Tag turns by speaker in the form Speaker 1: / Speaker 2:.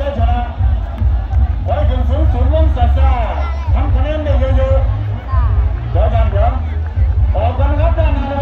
Speaker 1: ช้ชนะขว้ถึงสูงสุดลงซาซาทำคะแนนได้เยอะๆเดี๋ยวกันเดี๋ยวออกกันครับด้านหน้า